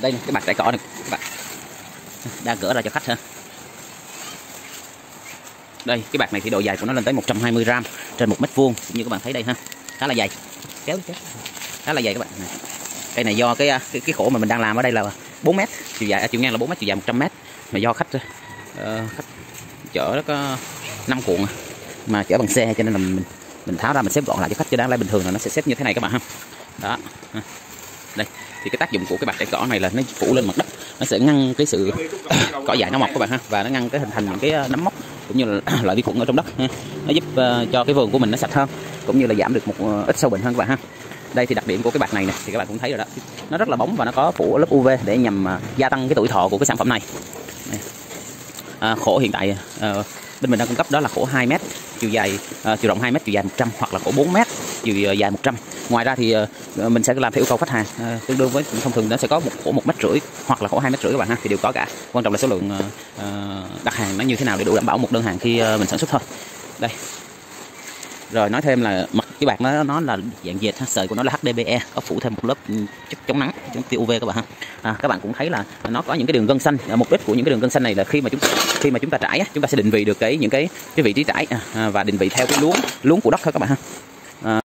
đây cái bạc trái cỏ này. Các bạn đang gỡ ra cho khách ha đây cái bạc này thì độ dài của nó lên tới 120 gram trên một mét vuông như các bạn thấy đây ha. Khá là dày. Kéo kéo. Khá là dày các bạn. Này. đây này do cái cái, cái khổ mà mình đang làm ở đây là 4 mét. Chiều dài à, chiều ngang là 4 mét chiều dài 100 mét. Mà do khách uh, khách chở nó có 5 cuộn à. mà chở bằng xe cho nên là mình mình tháo ra mình xếp gọn lại cho khách cho đáng lẽ bình thường là nó sẽ xếp như thế này các bạn ha. Đó đây thì cái tác dụng của cái bạc trải cỏ này là nó phủ lên mặt đất. Nó sẽ ngăn cái sự cỏ dại nó mọc các bạn ha và nó ngăn cái hình thành những cái ờ, nấm mốc cũng như là loại vi khuẩn ở trong đất ha. nó giúp uh, cho cái vườn của mình nó sạch hơn cũng như là giảm được một uh, ít sâu bệnh hơn các bạn ha. Đây thì đặc điểm của cái bạc này nè thì các bạn cũng thấy rồi đó. Nó rất là bóng và nó có phủ lớp UV để nhằm uh, gia tăng cái tuổi thọ của cái sản phẩm này. À, khổ hiện tại uh, bên mình đang cung cấp đó là khổ 2 mét chiều dài à, chiều rộng 2 mét chiều dài 100 hoặc là khổ 4 mét chiều dài 100 ngoài ra thì ờ, mình sẽ làm theo yêu cầu khách hàng. Ờ, tương đương với thông thường nó sẽ có một khổ một mét rưỡi hoặc là khổ hai mét rưỡi các bạn ha thì đều có cả. Quan trọng là số lượng ờ, đặt hàng nó như thế nào để đủ đảm bảo một đơn hàng khi mình sản xuất thôi. Đây. Rồi nói thêm là mặt cái bạc nó nó là dạng dệt ha sợi của nó là HDPE có phủ thêm một lớp ừ, chất chống nắng chống tiêu UV các bạn ha. À, các bạn cũng thấy là nó có những cái đường gân xanh à, mục đích của những cái đường gân xanh này là khi mà chúng khi mà chúng ta trải chúng ta sẽ định vị được cái những cái cái vị trí trải à, à và định vị theo cái luống luống của đất thôi các bạn ha.